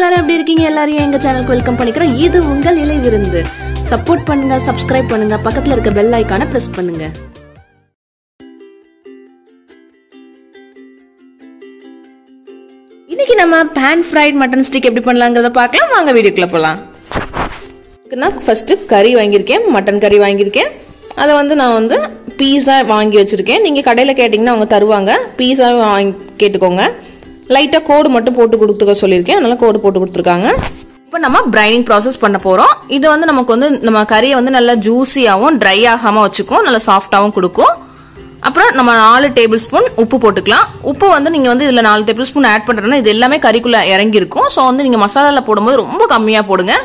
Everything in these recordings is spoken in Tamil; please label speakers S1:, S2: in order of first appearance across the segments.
S1: எல்லாரும் எப்படி இருக்கீங்க? எல்லாரையும் எங்க சேனலுக்கு வெல்கம் பண்ணிக்கிறோம்? இது உங்கள் இலை விருந்து. சப்போர்ட் பண்ணுங்க சப்ஸ்கிரைப் பண்ணுங்க. பக்கத்துல இருக்க பெல் ஐக்கானை பிரஸ் பண்ணுங்க. இன்னைக்கு நம்ம பேன் ஃப்ரைட் மட்டன் ஸ்டிக் எப்படி பண்ணலாங்கிறத பார்க்கலாம். வாங்க வீடியோக்குள்ள போகலாம் நான் ஃபஸ்ட்டு கறி வாங்கியிருக்கேன் மட்டன் கறி வாங்கியிருக்கேன். அதை வந்து நான் வந்து பீஸா வாங்கி வச்சுருக்கேன். நீங்கள் கடையில் கேட்டிங்கன்னா அவங்க தருவாங்க. பீஸா வாங்கி கேட்டுக்கோங்க. லைட்டாக கோடு மட்டும் போட்டு கொடுத்துக்க சொல்லியிருக்கேன். அதனால் கோடு போட்டு கொடுத்துருக்காங்க. இப்போ நம்ம பிரைனிங் ப்ராசஸ் பண்ண போகிறோம் இது வந்து நமக்கு வந்து நம்ம கறியை வந்து நல்லா ஜூஸியாகவும் ட்ரை ஆகாமல் வச்சுக்கும் நல்லா சாஃப்டாகவும் கொடுக்கும். அப்புறம் நம்ம நாலு டேபிள் ஸ்பூன் உப்பு போட்டுக்கலாம். உப்பு வந்து நீங்கள் வந்து இதில் நாலு டேபிள் ஸ்பூன் ஆட் பண்ணுறதுனா இது எல்லாமே கறிக்குள்ளே இறங்கியிருக்கும். ஸோ வந்து நீங்கள் மசாலாவில் போடும்போது ரொம்ப கம்மியாக போடுங்க.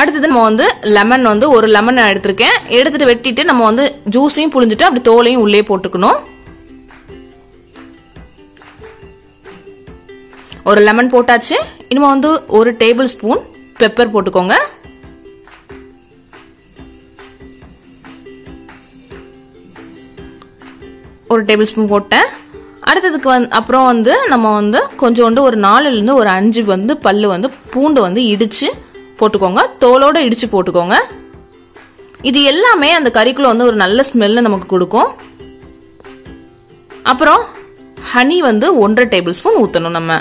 S1: அடுத்தது நம்ம வந்து லெமன் வந்து ஒரு லெமன் எடுத்திருக்கேன். எடுத்துட்டு வெட்டிட்டு நம்ம வந்து ஜூஸையும் புழிஞ்சிட்டு அப்படி தோலையும் உள்ளே போட்டுக்கணும். ஒரு லெமன் போட்டாச்சு. இனிமே வந்து ஒரு டேபிள் ஸ்பூன் பெப்பர் போட்டுக்கோங்க. ஒரு டேபிள் ஸ்பூன் போட்டேன். அடுத்ததுக்கு வந்து அப்புறம் வந்து நம்ம வந்து கொஞ்சோண்டு ஒரு நாலுலேருந்து ஒரு அஞ்சு வந்து பல்லு வந்து பூண்டு வந்து இடித்து போட்டுக்கோங்க. தோலோடு இடித்து போட்டுக்கோங்க. இது எல்லாமே அந்த கறிக்குள்ள வந்து ஒரு நல்ல ஸ்மெல்லு நமக்கு கொடுக்கும். அப்புறம் ஹனி வந்து ஒன்றரை டேபிள் ஸ்பூன் ஊற்றணும் நம்ம.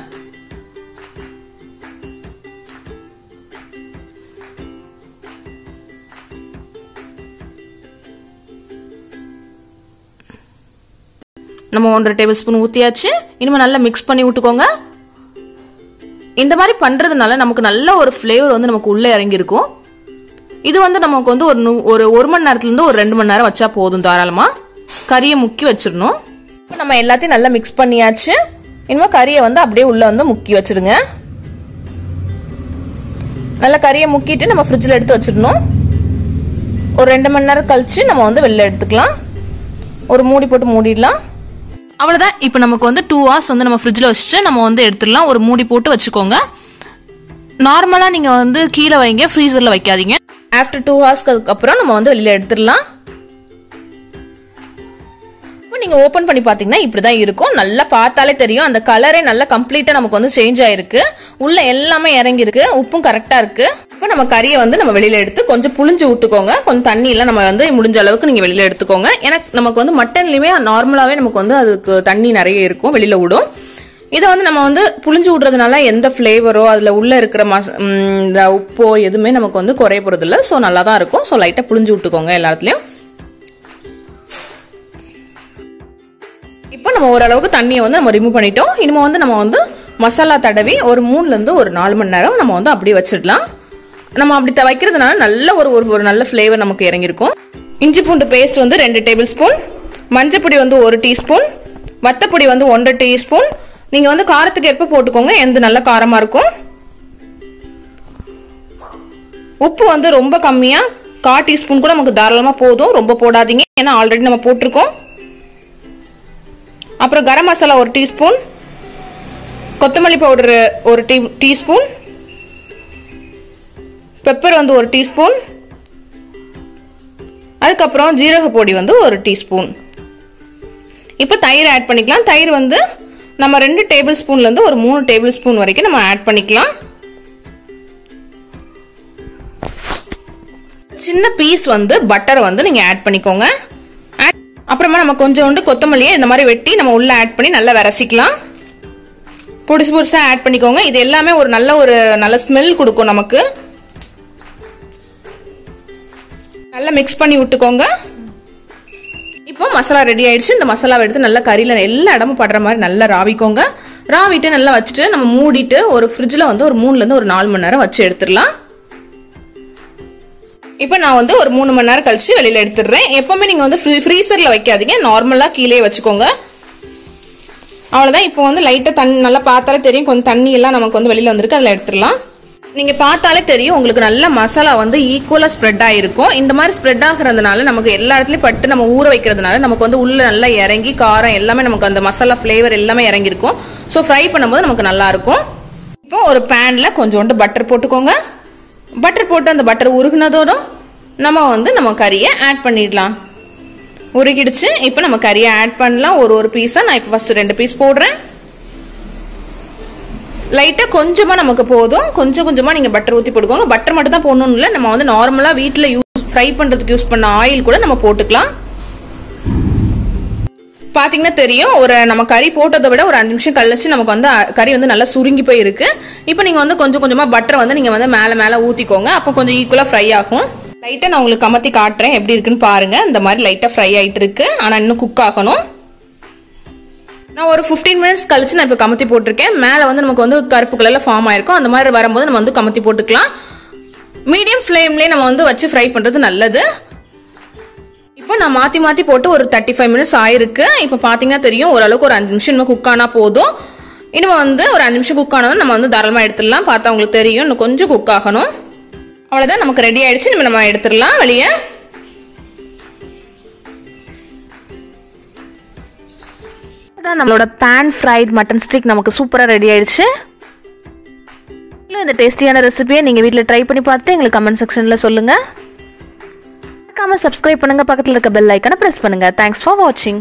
S1: நம்ம ஒன்றரை டேபிள் ஸ்பூன் ஊற்றியாச்சு இனிமேல் நல்லா மிக்ஸ் பண்ணி விட்டுக்கோங்க. இந்த மாதிரி பண்ணுறதுனால நமக்கு நல்ல ஒரு ஃப்ளேவர் வந்து நமக்கு உள்ளே இறங்கியிருக்கும். இது வந்து நமக்கு வந்து ஒரு நூ- ஒரு ஒரு மணி நேரத்துலேருந்து ஒரு ரெண்டு மணி நேரம் வச்சா போதும் தாராளமாக கறியை முக்கி வச்சிடணும். இப்போ நம்ம எல்லாத்தையும் நல்லா மிக்ஸ் பண்ணியாச்சு. இனிமேல் கறியை வந்து அப்படியே உள்ளே வந்து முக்கி வச்சிடுங்க. நல்லா கறியை முக்கிட்டு நம்ம ஃப்ரிட்ஜில் எடுத்து வச்சிடணும். ஒரு ரெண்டு மணி நேரம் கழித்து நம்ம வந்து வெளில எடுத்துக்கலாம். ஒரு மூடி போட்டு மூடிடலாம். அவ்வளோதான் இப்போ நமக்கு வந்து டூ ஹவர்ஸ் வந்து நம்ம ஃப்ரிட்ஜில் வச்சுட்டு நம்ம வந்து எடுத்துடலாம். ஒரு மூடி போட்டு வச்சுக்கோங்க. நார்மலாக நீங்கள் வந்து கீழே வைங்க. ஃப்ரீசரில் வைக்காதீங்க. ஆஃப்டர் டூ ஹவர்ஸ்க்கு அப்புறம் நம்ம வந்து வெளியில் எடுத்துடலாம். இப்போ நீங்கள் ஓப்பன் பண்ணி பார்த்தீங்கன்னா இப்படி தான் இருக்கும். நல்லா பார்த்தாலே தெரியும். அந்த கலரே நல்லா கம்ப்ளீட்டாக நமக்கு வந்து சேஞ்ச் ஆயிருக்கு. உள்ள எல்லாமே இறங்கியிருக்கு. உப்பும் கரெக்டாக இருக்குது இப்போ நம்ம கறியை வந்து நம்ம வெளியில் எடுத்து கொஞ்சம் புளிஞ்சு விட்டுக்கோங்க. கொஞ்சம் தண்ணியெல்லாம் நம்ம வந்து முடிஞ்ச அளவுக்கு நீங்கள் வெளியில் எடுத்துக்கோங்க. ஏன்னா நமக்கு வந்து மட்டன்லேயுமே நார்மலாகவே நமக்கு வந்து அதுக்கு தண்ணி நிறைய இருக்கும் வெளியில் விடும். இதை வந்து நம்ம வந்து புளிஞ்சு விட்றதுனால எந்த ஃப்ளேவரோ அதில் உள்ளே இருக்கிற மச இந்த உப்போ எதுவுமே நமக்கு வந்து குறைய போகிறதில்ல ஸோ நல்லா தான் இருக்கும். ஸோ லைட்டாக புளிஞ்சு விட்டுக்கோங்க எல்லாத்துலேயும். இப்போ நம்ம ஓரளவுக்கு தண்ணியை வந்து நம்ம ரிமூவ் பண்ணிட்டோம். இனிமேல் வந்து நம்ம வந்து மசாலா தடவி ஒரு மூணுலேருந்து ஒரு நாலு மணி நேரம் நம்ம வந்து அப்படியே வச்சிடலாம். நம்ம அப்படி வைக்கிறதுனால நல்ல ஒரு ஒரு நல்ல ஃப்ளேவர் நமக்கு இறங்கியிருக்கும். இஞ்சி பூண்டு பேஸ்ட் வந்து ரெண்டு டேபிள் ஸ்பூன் மஞ்சப்பொடி வந்து ஒரு டீஸ்பூன் வத்தப்பொடி வந்து ஒன்றரை டீஸ்பூன் நீங்கள் வந்து காரத்துக்கு எப்போ போட்டுக்கோங்க எந்த நல்ல காரமாக இருக்கும். உப்பு வந்து ரொம்ப கம்மியாக கா டீஸ்பூன் கூட நமக்கு தாராளமாக போதும் ரொம்ப போடாதீங்க ஏன்னா ஆல்ரெடி நம்ம போட்டிருக்கோம். அப்புறம் கரம் மசாலா ஒரு டீஸ்பூன் கொத்தமல்லி பவுடர் ஒரு டீ டீஸ்பூன் பெப்பர் வந்து ஒரு டீஸ்பூன். அதுக்கப்புறம் ஜீரக பொடி வந்து ஒரு டீஸ்பூன். இப்போ தயிர் ஆட் பண்ணிக்கலாம். தயிர் வந்து நம்ம ரெண்டு டேபிள் ஸ்பூன்லேருந்து ஒரு மூணு டேபிள் ஸ்பூன் வரைக்கும் நம்ம ஆட் பண்ணிக்கலாம். சின்ன பீஸ் வந்து பட்டரை வந்து நீங்கள் ஆட் பண்ணிக்கோங்க. அப்புறமா நம்ம கொஞ்சோண்டு கொத்தமல்லியை இந்த மாதிரி வெட்டி நம்ம உள்ளே ஆட் பண்ணி நல்லா விரசிக்கலாம். பொடிசு பொடிசாக ஆட் பண்ணிக்கோங்க. இது எல்லாமே ஒரு நல்ல ஒரு நல்ல ஸ்மெல் கொடுக்கும் நமக்கு. நல்லா மிக்ஸ் பண்ணி விட்டுக்கோங்க. இப்போ மசாலா ரெடி ஆயிடுச்சு. இந்த மசாலாவை எடுத்து நல்லா கறியில் எல்லா இடமும் படுற மாதிரி நல்லா ராவிக்கோங்க. ராவிட்டு நல்லா வச்சுட்டு நம்ம மூடிட்டு ஒரு ஃப்ரிட்ஜில் வந்து ஒரு மூணுலேருந்து ஒரு நாலு மணி நேரம் வச்சு எடுத்துடலாம். இப்போ நான் வந்து ஒரு மூணு மணி நேரம் கழிச்சு வெளியில் எடுத்துடுறேன். எப்போவுமே நீங்கள் வந்து ஃப்ரீ ஃப்ரீசரில் வைக்காதீங்க. நார்மலாக கீழே வச்சுக்கோங்க. அவ்வளோதான் இப்போ வந்து லைட்டாக தண்ணி நல்லா பார்த்தாலே தெரியும். கொஞ்சம் தண்ணி எல்லாம் நமக்கு வந்து வெளியில் வந்திருக்கு. அதில் எடுத்துடலாம். நீங்கள் பார்த்தாலே தெரியும் உங்களுக்கு நல்ல மசாலா வந்து ஈக்குவலாக ஸ்ப்ரெட் ஆகிருக்கும் இந்த மாதிரி ஸ்ப்ரெட் ஆகுறதுனால நமக்கு எல்லா இடத்துலையும் பட்டு நம்ம ஊற வைக்கிறதுனால நமக்கு வந்து உள்ளே நல்லா இறங்கி காரம் எல்லாமே நமக்கு அந்த மசாலா ஃப்ளேவர் எல்லாமே இறங்கியிருக்கும். ஸோ ஃப்ரை பண்ணும்போது நமக்கு நல்லாயிருக்கும் இப்போ ஒரு பேனில் கொஞ்சோண்டு பட்டர் போட்டுக்கோங்க. பட்டர் போட்டு அந்த பட்டர் உருகுனதோட நம்ம வந்து நம்ம கறியை ஆட் பண்ணிடலாம். உருகிடுச்சு. இப்போ நம்ம கறியை ஆட் பண்ணலாம். ஒரு ஒரு பீஸாக நான் இப்போ ஃபஸ்ட்டு ரெண்டு பீஸ் போடுறேன். லைட்டாக கொஞ்சமாக நமக்கு போதும். கொஞ்சம் கொஞ்சமாக நீங்கள் பட்டர் ஊற்றி போட்டுக்கோங்க. பட்டர் மட்டும் தான் போடணும்னு இல்லை. நம்ம வந்து நார்மலாக வீட்டில் யூஸ் ஃப்ரை பண்ணுறதுக்கு யூஸ் பண்ண ஆயில் கூட நம்ம போட்டுக்கலாம். பார்த்தீங்கன்னா தெரியும். ஒரு நம்ம கறி போட்டதை விட ஒரு அஞ்சு நிமிஷம் கழிச்சு நமக்கு வந்து கறி வந்து நல்லா சுருங்கி போயிருக்கு. இப்போ நீங்கள் வந்து கொஞ்சம் கொஞ்சமாக பட்டரை வந்து நீங்கள் வந்து மேலே மேலே ஊற்றிக்கோங்க அப்போ கொஞ்சம் ஈக்குவலாக ஃப்ரை ஆகும். லைட்டாக நான் உங்களுக்கு கமத்தி காட்டுறேன். எப்படி இருக்குன்னு பாருங்கள் இந்த மாதிரி லைட்டாக ஃப்ரை ஆகிட்டு இருக்கு. ஆனால் இன்னும் குக் ஆகணும். நான் ஒரு 15 மினிட்ஸ் கழிச்சு நான் இப்போ கமத்தி போட்டிருக்கேன். மேலே வந்து நமக்கு வந்து கருப்பு கலரில் ஃபார்ம் ஆயிருக்கும். அந்த மாதிரி வரும்போது நம்ம வந்து கமத்தி போட்டுக்கலாம். மீடியம் ஃப்ளேம்லேயே நம்ம வந்து வச்சு ஃப்ரை பண்ணுறது நல்லது. இப்போ நான் மாற்றி மாற்றி போட்டு ஒரு தேர்ட்டி ஃபைவ் மினிட்ஸ் ஆயிருக்கு. இப்போ பார்த்தீங்கன்னா தெரியும் ஓரளவுக்கு ஒரு அஞ்சு நிமிஷம் இன்னும் குக் ஆனால் போதும். இன்னும் வந்து ஒரு அஞ்சு நிமிஷம் குக் ஆனதும் நம்ம வந்து தாராளமாக எடுத்துடலாம். பார்த்தா உங்களுக்கு தெரியும் இன்னும் கொஞ்சம் குக் ஆகணும். அவ்வளோதான் நமக்கு ரெடி ஆயிடுச்சு. நம்ம நம்ம எடுத்துடலாம் வெளியே.
S2: தான் நம்மளோட பேன் ஃப்ரைட் மட்டன் ஸ்டிக் நமக்கு சூப்பராக ரெடி ஆயிடுச்சு. இந்த டேஸ்டியான ரெசிபியை நீங்கள் வீட்டில் ட்ரை பண்ணி பார்த்து எங்களுக்கு கமெண்ட் செக்ஷனில் சொல்லுங்கள் மறக்காமல் சப்ஸ்கிரைப் பண்ணுங்கள் பக்கத்தில் இருக்க பெல் ஐக்கனை ப்ரெஸ் பண்ணுங்கள் தேங்க்ஸ் ஃபார் வாட்சிங்